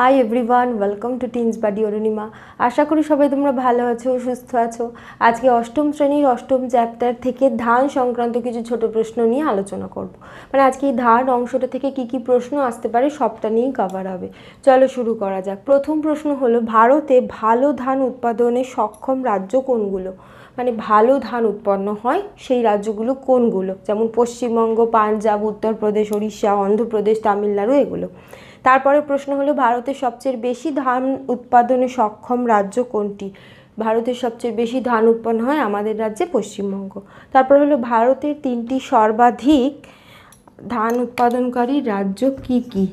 Hi everyone welcome to Teens Buddy Arunima আশা করি সবাই তোমরা ভালো আছো, সুস্থ আছো। আজকে অষ্টম শ্রেণির অষ্টম চ্যাপ্টার থেকে ধান সংক্রান্ত কিছু ছোট প্রশ্ন নিয়ে আলোচনা করব। মানে আজকে এই ধান অংশটা থেকে কি কি প্রশ্ন আসতে পারে সবটা নিয়েই কভার হবে। চলো শুরু করা যাক। প্রথম প্রশ্ন হলো, ভারতে ভালো ধান উৎপাদনে সক্ষম রাজ্য কোনগুলো? মানে ভালো ধান উৎপন্ন হয় সেই রাজ্যগুলো কোনগুলো? যেমন পশ্চিমবঙ্গ, পাঞ্জাব, উত্তরপ্রদেশ উড়িষ্যা অন্ধ্রপ্রদেশ, তামিলনাড়ু, এগুলো। তারপরে প্রশ্ন হলো, ভারতের সবচেয়ে বেশি ধান উৎপাদনে সক্ষম রাজ্য কোনটি? ভারতের সবচেয়ে বেশি ধান উৎপন্ন হয় আমাদের রাজ্যে পশ্চিমবঙ্গ। তারপর হলো, ভারতের তিনটি সর্বাধিক ধান উৎপাদনকারী রাজ্য কি কি?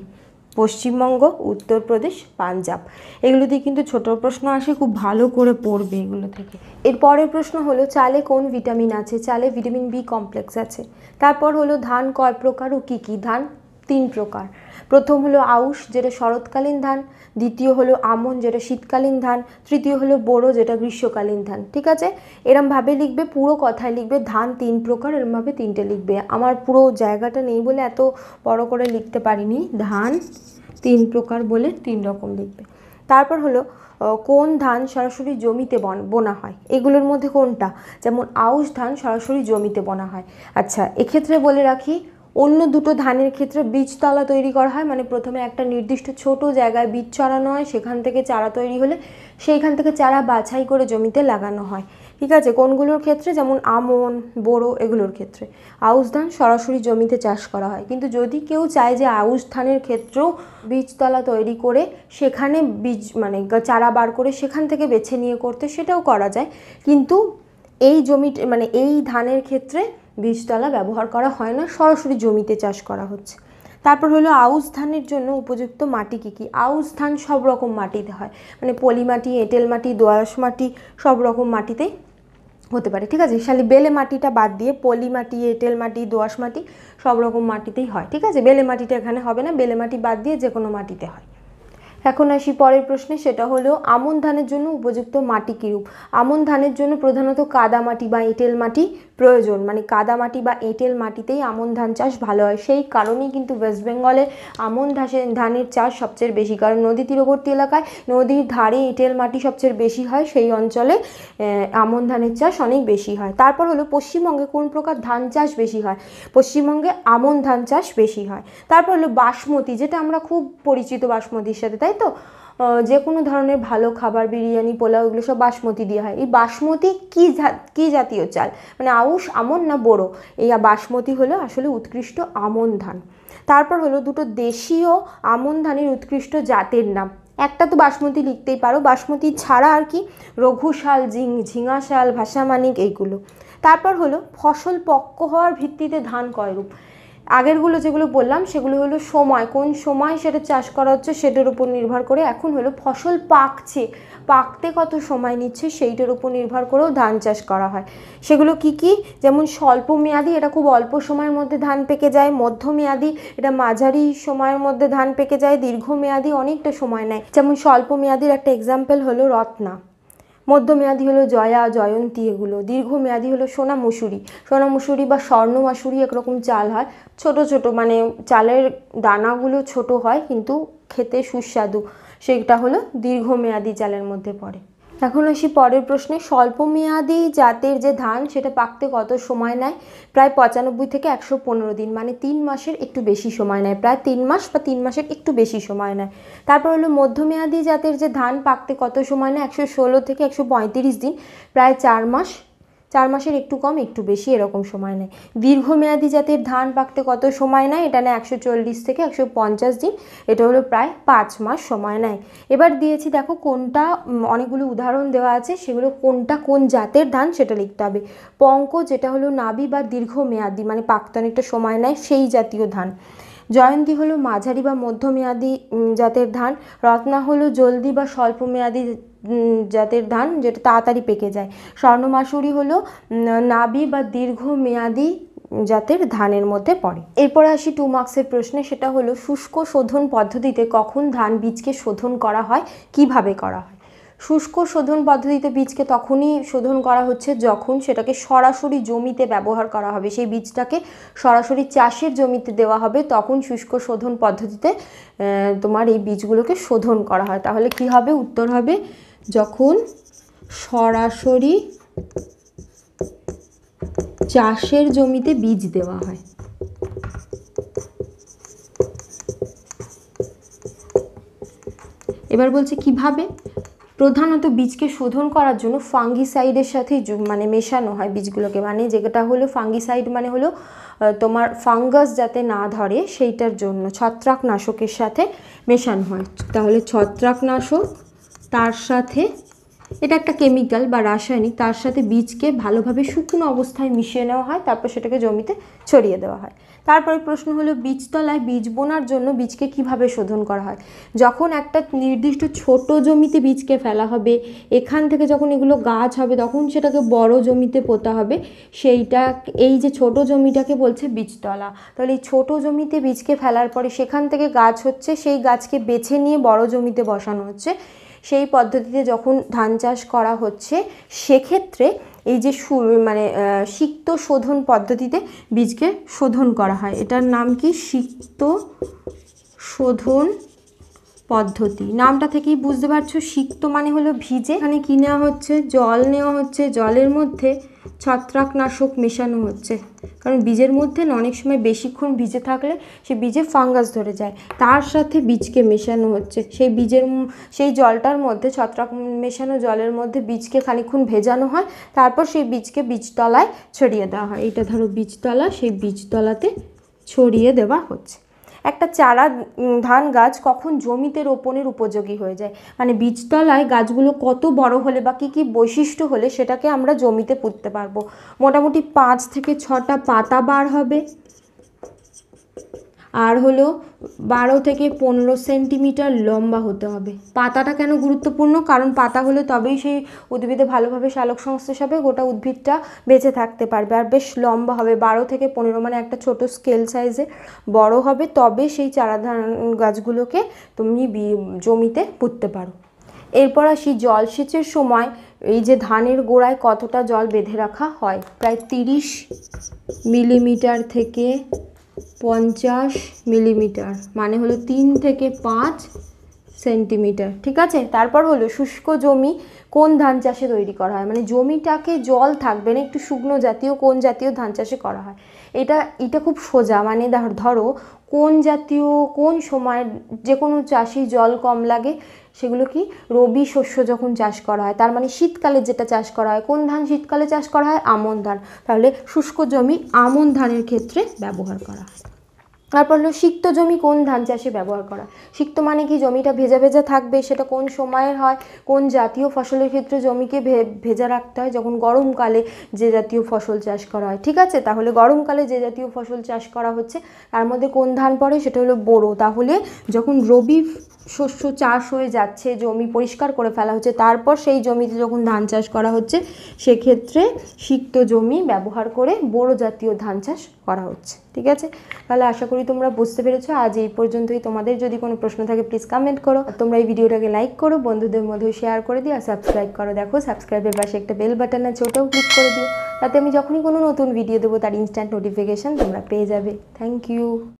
পশ্চিমবঙ্গ, উত্তরপ্রদেশ, পাঞ্জাব। এগুলো দিয়ে কিন্তু ছোট প্রশ্ন আসে, খুব ভালো করে পড়বে এগুলো থেকে। এরপরের প্রশ্ন হলো, চালে কোন ভিটামিন আছে? চালে ভিটামিন বি কমপ্লেক্স আছে। তারপর হলো, ধান কয় প্রকার ও কী কী? ধান তিন প্রকার। প্রথম হলো আউশ, যেটা শরৎকালীন ধান। দ্বিতীয় হলো আমন, যেটা শীতকালীন ধান। তৃতীয় হলো বোরো, যেটা গ্রীষ্মকালীন ধান। ঠিক আছে? এরমভাবে লিখবে, পুরো কথায় লিখবে, ধান তিন প্রকার, এরমভাবে তিনটে লিখবে। আমার পুরো জায়গাটা নেই বলে এত বড় করে লিখতে পারিনি। ধান তিন প্রকার বলে তিন রকম লিখবে। তারপর হলো কোন ধান সরাসরি জমিতে বন, বোনা হয়? এগুলোর মধ্যে কোনটা? যেমন আউশ ধান সরাসরি জমিতে বোনা হয়। আচ্ছা এক্ষেত্রে বলে রাখি অন্য দুটো ধানের ক্ষেত্রে বীজতলা তৈরি করা হয় মানে প্রথমে একটা নির্দিষ্ট ছোট জায়গায় বীজ চড়ানো হয়, সেখান থেকে চারা তৈরি হলে সেইখান থেকে চারা বাছাই করে জমিতে লাগানো হয়। ঠিক আছে? কোনগুলোর ক্ষেত্রে? যেমন আমন, বোরো এগুলোর ক্ষেত্রে। আউশ ধান সরাসরি জমিতে চাষ করা হয়। কিন্তু যদি কেউ চায় যে আউশ ধানের ক্ষেত্রেও বীজতলা তৈরি করে সেখানে বীজ মানে চারা বার করে সেখান থেকে বেছে নিয়ে করতে, সেটাও করা যায়। কিন্তু এই জমি মানে এই ধানের ক্ষেত্রে বীজতলা ব্যবহার করা হয় না, সরাসরি জমিতে চাষ করা হচ্ছে। তারপর হলো আউশ ধানের জন্য উপযুক্ত মাটি কী কী? আউশ ধান সব রকম মাটিতে হয়। মানে পলি মাটি, এঁটেল মাটি দোআঁশ মাটি সব রকম মাটিতেই হতে পারে, ঠিক আছে? শালি বেলে মাটিটা বাদ দিয়ে পলি মাটি, এঁটেল মাটি দোআঁশ মাটি সব রকম মাটিতেই হয়, ঠিক আছে? বেলে মাটিটা এখানে হবে না, বেলে মাটি বাদ দিয়ে যে কোনো মাটিতে হয়। এখন আসি পরের প্রশ্নে, সেটা হলো আমন ধানের জন্য উপযুক্ত মাটি কীরূপ? আমন ধানের জন্য প্রধানত কাদা মাটি বা এঁটেল মাটি প্রয়োজন। মানে কাদা মাটি বা এঁটেল মাটিতেই আমন ধান চাষ ভালো হয়। সেই কারণেই কিন্তু ওয়েস্ট বেঙ্গলে আমন ধাসে ধানের চাষ সবচেয়ে বেশি। কারণ নদী তীরবর্তী এলাকায় নদীর ধারে এঁটেল মাটি সবচেয়ে বেশি হয়। সেই অঞ্চলে আমন ধানের চাষ অনেক বেশি হয়। তারপর হলো পশ্চিমবঙ্গে কোন প্রকার ধান চাষ বেশি হয়? পশ্চিমবঙ্গে আমন ধান চাষ বেশি হয়। তারপর হলো বাসমতি, যেটা আমরা খুব পরিচিত বাসমতির সাথে, তাই তো? যে কোনো ধরনের ভালো খাবার, বিরিয়ানি, পোলাও, এগুলো সব বাসমতি দিয়ে হয়। এই বাসমতি কী কী জাতীয় চাল? মানে আউশ, আমন না বড়ো? এই বাসমতি হলো আসলে উৎকৃষ্ট আমন ধান। তারপর হলো দুটো দেশীয় আমন ধানের উৎকৃষ্ট জাতের নাম। একটা তো বাসমতি লিখতেই পারো। বাসমতি ছাড়া আর কি? রঘুশাল ঝিং ঝিঙাশাল ভাষামানিক এইগুলো। তারপর হলো ফসল পক্ক হওয়ার ভিত্তিতে ধান কয়রূপ আগেরগুলো যেগুলো বললাম, সেগুলো হলো সময়। কোন সময় সেটা চাষ করা হচ্ছে সেটার উপর নির্ভর করে এখন হলো ফসল পাকছে। পাকতে কত সময় নিচ্ছে সেইটার উপর নির্ভর করেও ধান চাষ করা হয়। সেগুলো কি কি? যেমন স্বল্প মেয়াদি, এটা খুব অল্প সময়ের মধ্যে ধান পেকে যায়। মধ্যমেয়াদি এটা মাঝারি সময়ের মধ্যে ধান পেকে যায়। দীর্ঘমেয়াদি অনেকটা সময় নেয়। যেমন স্বল্প মেয়াদির একটা এক্সাম্পল হলো রত্না। মধ্যমেয়াদী হলো জয়া, জয়ন্তী এগুলো। দীর্ঘমেয়াদী হলো সোনা মুসুরি। সোনা মুসুরি বা স্বর্ণ মাসুরি একরকম চাল হয়। ছোট ছোট মানে চালের দানাগুলো ছোট হয় কিন্তু খেতে সুস্বাদু। সেটা হলো দীর্ঘমেয়াদি চালের মধ্যে পড়ে। এখন আসি পরের প্রশ্নে। স্বল্পমেয়াদী জাতের যে ধান, সেটা পাকতে কত সময় নেয়? প্রায় পঁচানব্বই থেকে একশো পনেরো দিন মানে তিন মাসের একটু বেশি সময় নেয়। প্রায় তিন মাস বা তিন মাসের একটু বেশি সময় নেয়। তারপর হলো মধ্যমেয়াদি জাতের যে ধান, পাকতে কত সময় নেয়? একশো ষোলো থেকে একশো পঁয়ত্রিশ দিন, প্রায় চার মাস। চার মাসের একটু কম, একটু বেশি এরকম সময় নেয়। দীর্ঘমেয়াদী জাতের ধান পাকতে কত সময় নেয়? এটা নেয় একশো চল্লিশ থেকে একশো পঞ্চাশ দিন। এটা হলো প্রায় পাঁচ মাস সময় নেয়। এবার দিয়েছি, দেখো কোনটা অনেকগুলো উদাহরণ দেওয়া আছে। সেগুলো কোনটা কোন জাতের ধান সেটা লিখতে হবে। পঙ্ক, যেটা হলো নাবি বা দীর্ঘমেয়াদী মানে পাকতে অনেকটা সময় নেয় সেই জাতীয় ধান। জয়ন্তী হলো মাঝারি বা মধ্যমেয়াদী জাতের ধান। রত্না হলো জলদি বা স্বল্পমেয়াদী জাতের ধান যেটা তাড়াতাড়ি পেকে যায়। স্বর্ণমাসুরি হলো নাবি বা দীর্ঘমেয়াদী জাতের ধানের মধ্যে পড়ে। এরপর আসি টু মার্কসের প্রশ্নে, সেটা হলো, শুষ্ক শোধন পদ্ধতিতে কখন ধান বীজকে শোধন করা হয়, কীভাবে করা হয়? শুষ্ক শোধন পদ্ধতিতে বীজকে তখনই শোধন করা হচ্ছে যখন সেটাকে সরাসরি জমিতে ব্যবহার করা হবে। সেই বীজটাকে সরাসরি চাষের জমিতে দেওয়া হবে, তখন শুষ্ক শোধন পদ্ধতিতে তোমার এই বীজগুলোকে শোধন করা হয়। তাহলে কি হবে? উত্তর হবে যখন সরাসরি চাষের জমিতে বীজ দেওয়া হয়। এবার বলছে, কীভাবে? প্রধানত বীজকে শোধন করার জন্য ফাঙ্গিসাইডের সাথে মানে মেশানো হয় বীজগুলোকে। মানে যেটা হলো ফাঙ্গিসাইড মানে হলো তোমার ফাঙ্গাস যাতে না ধরে সেইটার জন্য ছত্রাকনাশকের সাথে মেশানো হয়। তাহলে ছত্রাকনাশক তার সাথে, এটা একটা কেমিক্যাল বা রাসায়নিক, তার সাথে বীজকে ভালোভাবে শুকনো অবস্থায় মিশিয়ে নেওয়া হয়, তারপর সেটাকে জমিতে ছড়িয়ে দেওয়া হয়। তারপরে প্রশ্ন হলো, বীজতলায় বীজ বোনার জন্য বীজকে কীভাবে শোধন করা হয়? যখন একটা নির্দিষ্ট ছোট জমিতে বীজকে ফেলা হবে, এখান থেকে যখন এগুলো গাছ হবে, তখন সেটাকে বড় জমিতে পোতা হবে, সেইটা, এই যে ছোট জমিটাকে বলছে বীজতলা। তাহলে এই ছোট জমিতে বীজকে ফেলার পরে সেখান থেকে গাছ হচ্ছে, সেই গাছকে বেছে নিয়ে বড় জমিতে বসানো হচ্ছে। সেই পদ্ধতিতে যখন ধান চাষ করা হচ্ছে, সেক্ষেত্রে এই যে মানে সিক্ত শোধন পদ্ধতিতে বীজকে শোধন করা হয়। এটার নাম কি? সিক্ত শোধন পদ্ধতি। নামটা থেকেই বুঝতে পারছ, সিক্ত মানে হলো ভিজে। এখানে কি নেওয়া হচ্ছে? জল নেওয়া হচ্ছে। জলের মধ্যে ছত্রাকনাশক মেশানো হচ্ছে। কারণ বীজের মধ্যে অনেক সময় বেশিক্ষণ ভিজে থাকলে সে বীজে ফাঙ্গাস ধরে যায়। তার সাথে বীজকে মেশানো হচ্ছে। সেই বীজের সেই জলটার মধ্যে, ছত্রাক মেশানো জলের মধ্যে বীজকে খানিক্ষণ ভেজানো হয়। তারপর সেই বীজকে বীজতলায় ছড়িয়ে দেওয়া হয়। এটা ধরো বীজতলা, সেই বীজতলাতে ছড়িয়ে দেওয়া হচ্ছে। একটা চারা ধান গাছ কখন জমিতে রোপণের উপযোগী হয়ে যায়? মানে বীজতলায় গাছগুলো কত বড় হলে বা কী কী বৈশিষ্ট্য হলে সেটাকে আমরা জমিতে পুঁততে পারব? মোটামুটি পাঁচ থেকে ছটা পাতা বার হবে। আর হলো বারো থেকে পনেরো সেন্টিমিটার লম্বা হতে হবে। পাতাটা কেন গুরুত্বপূর্ণ? কারণ পাতা হলে তবেই সেই উদ্ভিদে ভালোভাবে সালোক সংশ্লেষ হবে, গোটা উদ্ভিদটা বেঁচে থাকতে পারবে। আর বেশ লম্বা হবে, বারো থেকে পনেরো মানে একটা ছোট স্কেল সাইজে বড় হবে, তবে সেই চারা ধান গাছগুলোকে তুমি জমিতে পুঁততে পারো। এরপর আসি জলসেচের সময়। এই যে ধানের গোড়ায় কতটা জল বেঁধে রাখা হয়? প্রায় তিরিশ মিলিমিটার থেকে পঞ্চাশ মিলিমিটার মানে হলো তিন থেকে পাঁচ সেন্টিমিটার, ঠিক আছে? তারপর হলো শুষ্ক জমি কোন ধান চাষে তৈরি করা হয়? মানে জমিটাকে জল থাকবে না, একটু শুকনো জাতীয় কোন জাতীয় ধান চাষে করা হয়? এটা এটা খুব সোজা মানে ধর- কোন জাতীয়, কোন সময় যে কোনো চাষি জল কম লাগে, সেগুলো কি? রবি শস্য যখন চাষ করা হয়, তার মানে শীতকালে যেটা চাষ করা হয়, কোন ধান শীতকালে চাষ করা হয়? আমন ধান। তাহলে শুষ্ক জমি আমন ধানের ক্ষেত্রে ব্যবহার করা হয়। তারপর হলো সিক্ত জমি কোন ধান চাষে ব্যবহার করা? সিক্ত মানে কি? জমিটা ভেজা ভেজা থাকবে, সেটা কোন সময়ের হয়? কোন জাতীয় ফসলের ক্ষেত্রে জমিকে ভেজা রাখতে হয়? যখন গরমকালে যে জাতীয় ফসল চাষ করা হয়, ঠিক আছে? তাহলে গরমকালে যে জাতীয় ফসল চাষ করা হচ্ছে, তার মধ্যে কোন ধান পড়ে? সেটা হলো বোরো। তাহলে যখন রবি শস্য চাষ হয়ে যাচ্ছে, জমি পরিষ্কার করে ফেলা হচ্ছে, তারপর সেই জমিতে যখন ধান চাষ করা হচ্ছে, সেক্ষেত্রে সিক্ত জমি ব্যবহার করে বোরো জাতীয় ধান চাষ করা হচ্ছে, ঠিক আছে? তাহলে আশা করি তোমরা বুঝতে পেরেছ, আজ এই পর্যন্তই। তোমাদের যদি কোনো প্রশ্ন থাকে প্লিজ কমেন্ট করো। তোমরা এই ভিডিওটাকে লাইক করো, বন্ধুদের মধ্যে শেয়ার করে দিও, আর সাবস্ক্রাইব করো। দেখো সাবস্ক্রাইবের পাশে একটা বেল বাটন আছে, ওটাও ক্লিক করে দিও। তাতে আমি যখনই কোনো নতুন ভিডিও দেবো, তার ইনস্ট্যান্ট নোটিফিকেশান তোমরা পেয়ে যাবে। Thank you